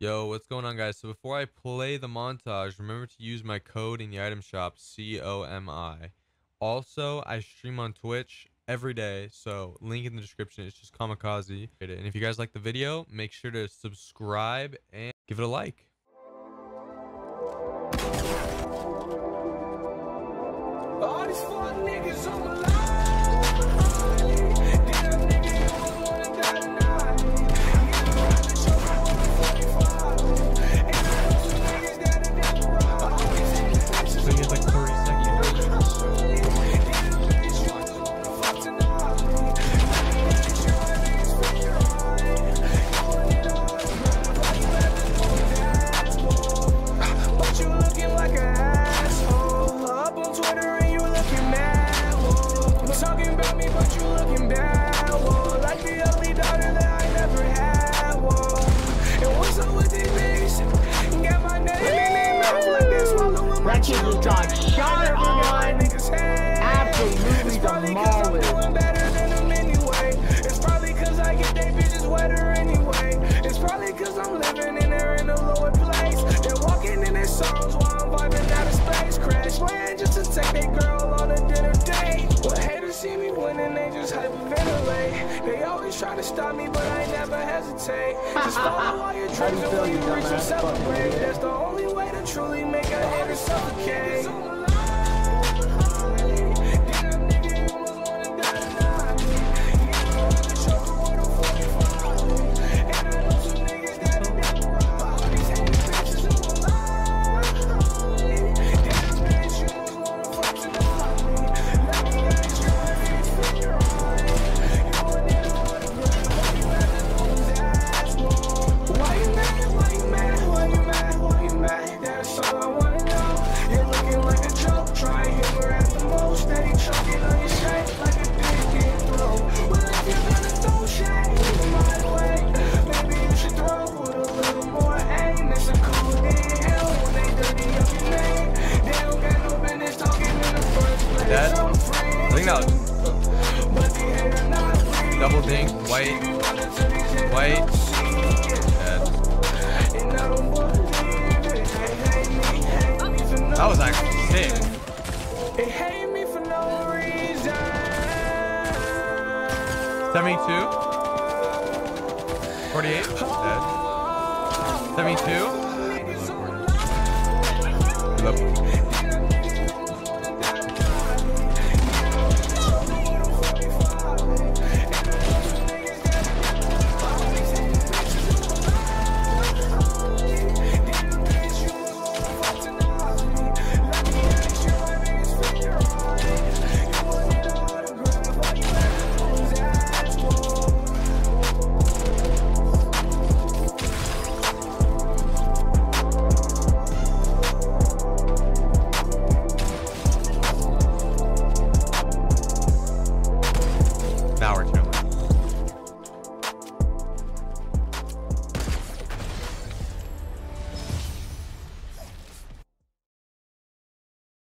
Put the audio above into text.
Yo, what's going on, guys? So before I play the montage, remember to use my code in the item shop, C-O-M-I. Also, I stream on Twitch every day, so link in the description. It's just Comikazie. And if you guys like the video, make sure to subscribe and give it a like. Niggas on my That kid just got shot on. Absolutely It's probably 'cause I'm demolished. doing better than them anyway. It's probably 'cause I get they bitches wetter anyway. It's probably 'cause I'm living in there in a lower place. They're walking in their songs while I'm vibing out of space. Crash just to take their girl on a dinner date. Haters see me winning, they just hyperventilate. They always try to stop me, but I never hesitate. Just follow all your dreams and when you, reach dumbass? celebrate. That's the only way to truly make a hater suffocate. First place. Dead? I'm free. I think that was But they hater not free. double dink, white, white, dead. And I don't believe it. They me, for no That was actually sick. They hate me for no reason. 72, 48, dead. 72. Good luck.